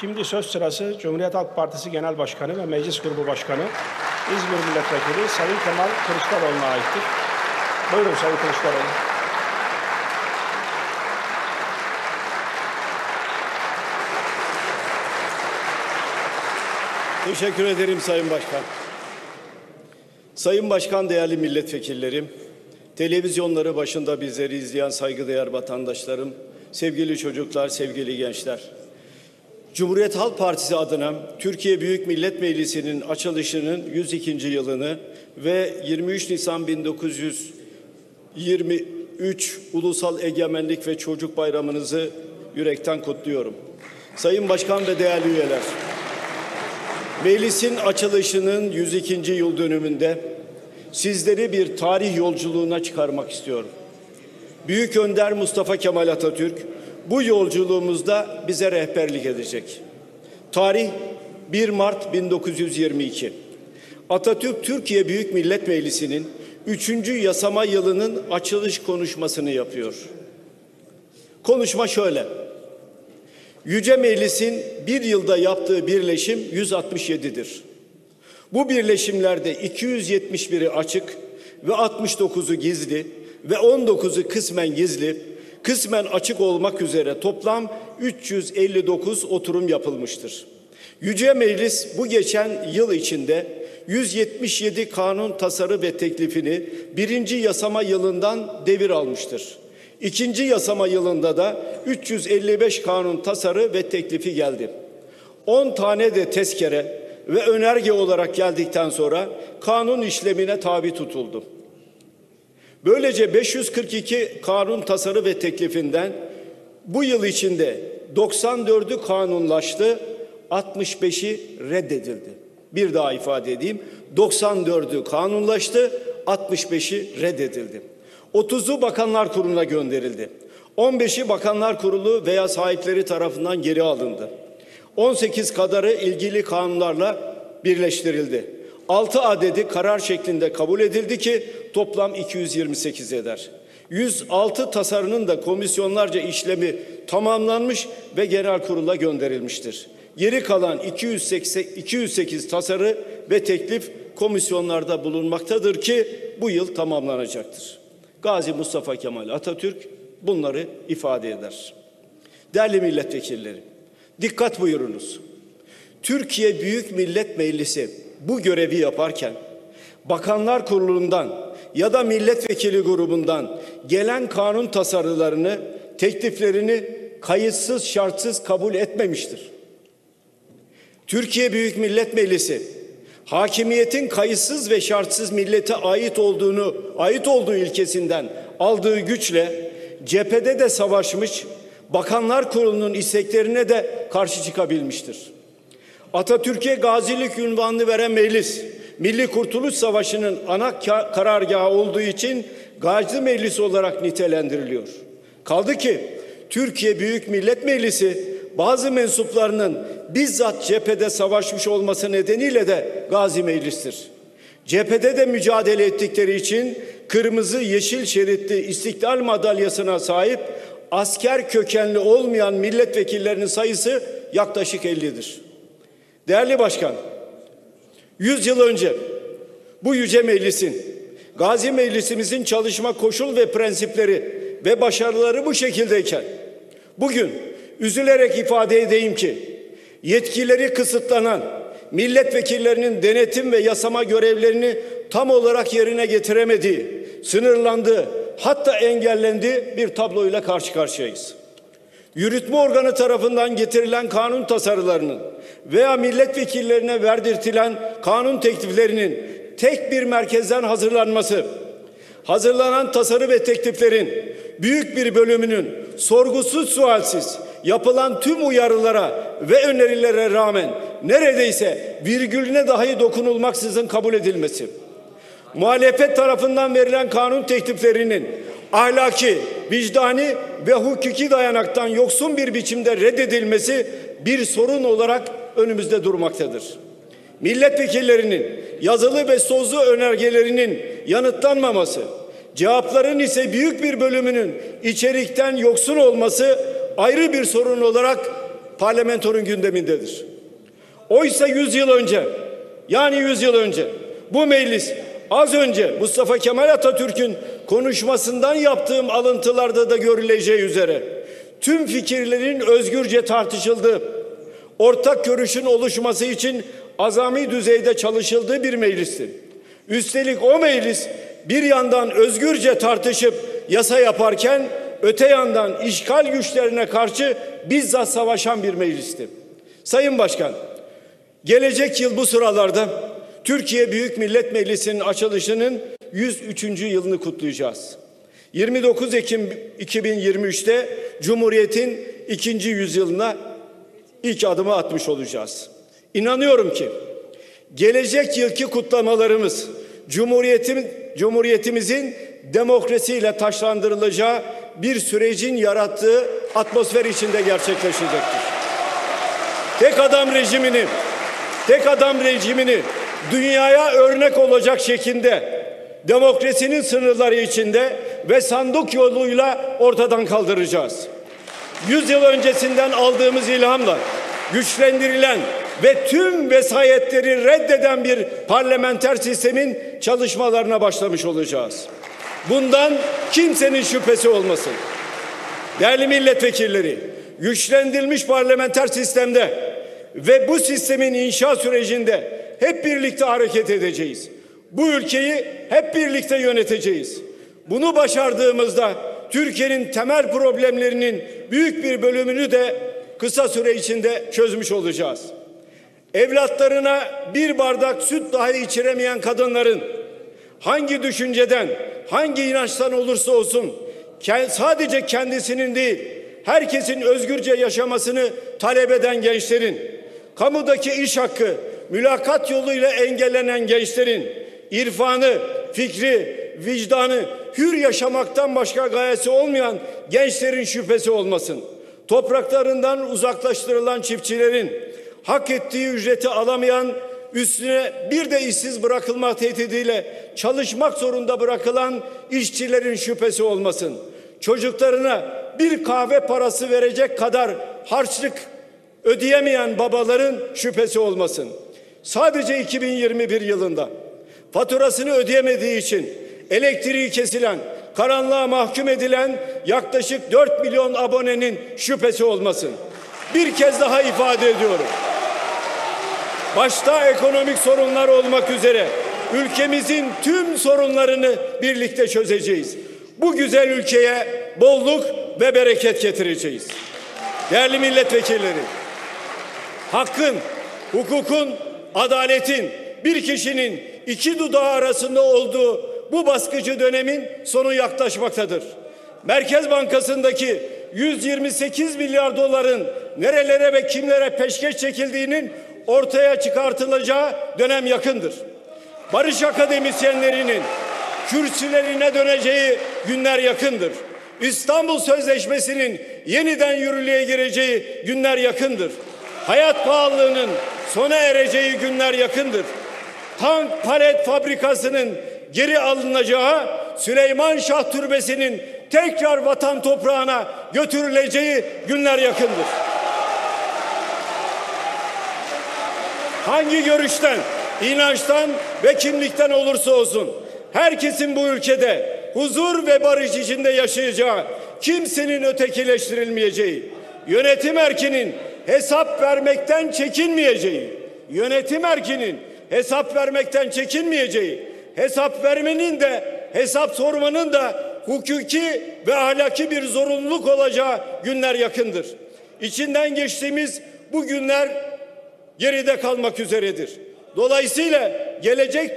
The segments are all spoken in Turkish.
Şimdi söz sırası Cumhuriyet Halk Partisi Genel Başkanı ve Meclis Grubu Başkanı İzmir Milletvekili Sayın Kemal Kılıçdaroğlu'na aittir. Buyurun Sayın Kılıçdaroğlu. Teşekkür ederim Sayın Başkan. Sayın Başkan, değerli milletvekillerim, televizyonları başında bizleri izleyen saygıdeğer vatandaşlarım, sevgili çocuklar, sevgili gençler. Cumhuriyet Halk Partisi adına Türkiye Büyük Millet Meclisi'nin açılışının 102. yılını ve 23 Nisan 1923 Ulusal Egemenlik ve Çocuk Bayramınızı yürekten kutluyorum. Sayın Başkan ve değerli üyeler, Meclisin açılışının 102. yıl dönümünde sizleri bir tarih yolculuğuna çıkarmak istiyorum. Büyük Önder Mustafa Kemal Atatürk bu yolculuğumuzda bize rehberlik edecek. Tarih 1 Mart 1922. Atatürk Türkiye Büyük Millet Meclisi'nin 3. yasama yılının açılış konuşmasını yapıyor. Konuşma şöyle. Yüce Meclis'in bir yılda yaptığı birleşim 167'dir. Bu birleşimlerde 271'i açık ve 69'u gizli ve 19'u kısmen gizli, kısmen açık olmak üzere toplam 359 oturum yapılmıştır. Yüce Meclis bu geçen yıl içinde 177 kanun tasarı ve teklifini birinci yasama yılından devir almıştır. İkinci yasama yılında da 355 kanun tasarı ve teklifi geldi. 10 tane de tezkere ve önerge olarak geldikten sonra kanun işlemine tabi tutuldu. Böylece 542 kanun tasarı ve teklifinden bu yıl içinde 94'ü kanunlaştı, 65'i reddedildi. Bir daha ifade edeyim. 94'ü kanunlaştı, 65'i reddedildi. 30'u Bakanlar Kurulu'na gönderildi. 15'i Bakanlar Kurulu veya sahipleri tarafından geri alındı. 18 kadarı ilgili kanunlarla birleştirildi. 6 adedi karar şeklinde kabul edildi ki toplam 228 eder. 106 tasarının da komisyonlarca işlemi tamamlanmış ve genel kurula gönderilmiştir. Geri kalan 280, 208 tasarı ve teklif komisyonlarda bulunmaktadır ki bu yıl tamamlanacaktır. Gazi Mustafa Kemal Atatürk bunları ifade eder. Değerli milletvekilleri, dikkat buyurunuz. Türkiye Büyük Millet Meclisi bu görevi yaparken Bakanlar Kurulu'ndan ya da milletvekili grubundan gelen kanun tasarılarını, tekliflerini kayıtsız şartsız kabul etmemiştir. Türkiye Büyük Millet Meclisi hakimiyetin kayıtsız ve şartsız millete ait olduğunu, ait olduğu ilkesinden aldığı güçle cephede de savaşmış, Bakanlar Kurulu'nun isteklerine de karşı çıkabilmiştir. Atatürk'e gazilik ünvanını veren meclis, Milli Kurtuluş Savaşı'nın ana karargahı olduğu için Gazi Meclisi olarak nitelendiriliyor. Kaldı ki Türkiye Büyük Millet Meclisi bazı mensuplarının bizzat cephede savaşmış olması nedeniyle de Gazi Meclis'tir. Cephede de mücadele ettikleri için kırmızı yeşil şeritli istiklal madalyasına sahip asker kökenli olmayan milletvekillerinin sayısı yaklaşık 50'dir. Değerli başkan, 100 yıl önce bu yüce meclisin, Gazi Meclisimizin çalışma koşul ve prensipleri ve başarıları bu şekildeyken bugün üzülerek ifade edeyim ki yetkileri kısıtlanan milletvekillerinin denetim ve yasama görevlerini tam olarak yerine getiremediği, sınırlandığı, hatta engellendiği bir tabloyla karşı karşıyayız. Yürütme organı tarafından getirilen kanun tasarılarının veya milletvekillerine verdirtilen kanun tekliflerinin tek bir merkezden hazırlanması, hazırlanan tasarı ve tekliflerin büyük bir bölümünün sorgusuz sualsiz yapılan tüm uyarılara ve önerilere rağmen neredeyse virgülüne dahi dokunulmaksızın kabul edilmesi, muhalefet tarafından verilen kanun tekliflerinin ahlaki, vicdani ve hukuki dayanaktan yoksun bir biçimde reddedilmesi bir sorun olarak önümüzde durmaktadır. Milletvekillerinin yazılı ve sözlü önergelerinin yanıtlanmaması, cevapların ise büyük bir bölümünün içerikten yoksun olması ayrı bir sorun olarak parlamentonun gündemindedir. Oysa 100 yıl önce yani 100 yıl önce bu meclis az önce Mustafa Kemal Atatürk'ün konuşmasından yaptığım alıntılarda da görüleceği üzere tüm fikirlerin özgürce tartışıldığı, ortak görüşün oluşması için azami düzeyde çalışıldığı bir meclisti. Üstelik o meclis bir yandan özgürce tartışıp yasa yaparken öte yandan işgal güçlerine karşı bizzat savaşan bir meclisti. Sayın Başkan, gelecek yıl bu sıralarda Türkiye Büyük Millet Meclisi'nin açılışının 103. yılını kutlayacağız. 29 Ekim 2023'te Cumhuriyet'in ikinci yüzyılına ilk adımı atmış olacağız. İnanıyorum ki gelecek yılki kutlamalarımız Cumhuriyetim, Cumhuriyetimizin demokrasiyle taşlandırılacağı bir sürecin yarattığı atmosfer içinde gerçekleşecektir. Tek adam rejimini, tek adam rejimini dünyaya örnek olacak şekilde demokrasinin sınırları içinde ve sandık yoluyla ortadan kaldıracağız. Yüz yıl öncesinden aldığımız ilhamla güçlendirilen ve tüm vesayetleri reddeden bir parlamenter sistemin çalışmalarına başlamış olacağız. Bundan kimsenin şüphesi olmasın. Değerli milletvekilleri, güçlendirilmiş parlamenter sistemde ve bu sistemin inşa sürecinde hep birlikte hareket edeceğiz. Bu ülkeyi hep birlikte yöneteceğiz. Bunu başardığımızda Türkiye'nin temel problemlerinin büyük bir bölümünü de kısa süre içinde çözmüş olacağız. Evlatlarına bir bardak süt dahi içiremeyen kadınların hangi düşünceden, hangi inançtan olursa olsun sadece kendisinin değil, herkesin özgürce yaşamasını talep eden gençlerin, kamudaki iş hakkı, mülakat yoluyla engellenen gençlerin irfanı, fikri, vicdanı hür yaşamaktan başka gayesi olmayan gençlerin şüphesi olmasın. Topraklarından uzaklaştırılan çiftçilerin hak ettiği ücreti alamayan üstüne bir de işsiz bırakılma tehdidiyle çalışmak zorunda bırakılan işçilerin şüphesi olmasın. Çocuklarına bir kahve parası verecek kadar harçlık ödeyemeyen babaların şüphesi olmasın. Sadece 2021 yılında faturasını ödeyemediği için elektriği kesilen, karanlığa mahkum edilen yaklaşık 4 milyon abonenin şüphesi olmasın. Bir kez daha ifade ediyorum. Başta ekonomik sorunlar olmak üzere ülkemizin tüm sorunlarını birlikte çözeceğiz. Bu güzel ülkeye bolluk ve bereket getireceğiz. Değerli milletvekilleri, hakkın, hukukun, adaletin bir kişinin iki dudağı arasında olduğu bu baskıcı dönemin sonu yaklaşmaktadır. Merkez Bankası'ndaki 128 milyar doların nerelere ve kimlere peşkeş çekildiğinin ortaya çıkartılacağı dönem yakındır. Barış akademisyenlerinin kürsülerine döneceği günler yakındır. İstanbul Sözleşmesi'nin yeniden yürürlüğe gireceği günler yakındır. Hayat pahalılığının sona ereceği günler yakındır. Tank palet fabrikasının geri alınacağı, Süleyman Şah Türbesi'nin tekrar vatan toprağına götürüleceği günler yakındır. Hangi görüşten, inançtan ve kimlikten olursa olsun herkesin bu ülkede huzur ve barış içinde yaşayacağı, kimsenin ötekileştirilmeyeceği, yönetim erkinin hesap vermekten çekinmeyeceği, yönetim erkinin hesap vermekten çekinmeyeceği, hesap vermenin de hesap sormanın da hukuki ve ahlaki bir zorunluluk olacağı günler yakındır. İçinden geçtiğimiz bu günler geride kalmak üzeredir. Dolayısıyla gelecek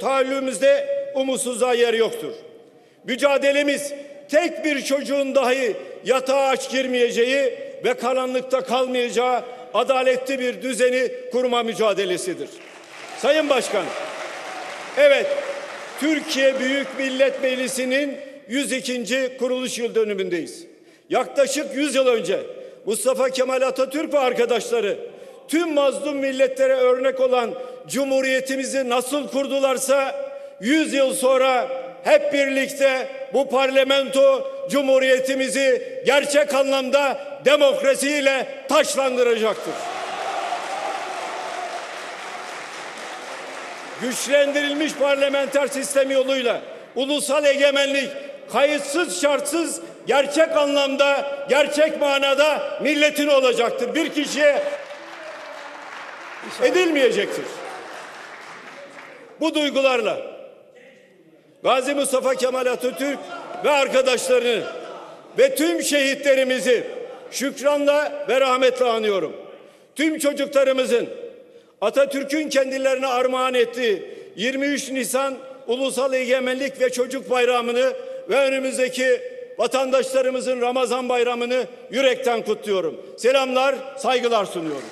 tahayyülümüzde umutsuzluğa yer yoktur. Mücadelemiz tek bir çocuğun dahi yatağa aç girmeyeceği ve karanlıkta kalmayacağı adaletli bir düzeni kurma mücadelesidir. Sayın Başkan, evet Türkiye Büyük Millet Meclisi'nin 102. kuruluş yıl dönümündeyiz. Yaklaşık 100 yıl önce Mustafa Kemal Atatürk ve arkadaşları tüm mazlum milletlere örnek olan Cumhuriyetimizi nasıl kurdularsa 100 yıl sonra hep birlikte bu parlamento Cumhuriyetimizi gerçek anlamda demokrasiyle taşlandıracaktır. Güçlendirilmiş parlamenter sistem yoluyla ulusal egemenlik kayıtsız şartsız gerçek anlamda, gerçek manada milletin olacaktır. Bir kişiye edilmeyecektir. Bu duygularla Gazi Mustafa Kemal Atatürk ve arkadaşlarını ve tüm şehitlerimizi şükranla ve rahmetle anıyorum. Tüm çocuklarımızın Atatürk'ün kendilerine armağan ettiği 23 Nisan Ulusal Egemenlik ve Çocuk Bayramı'nı ve önümüzdeki vatandaşlarımızın Ramazan Bayramı'nı yürekten kutluyorum. Selamlar, saygılar sunuyorum.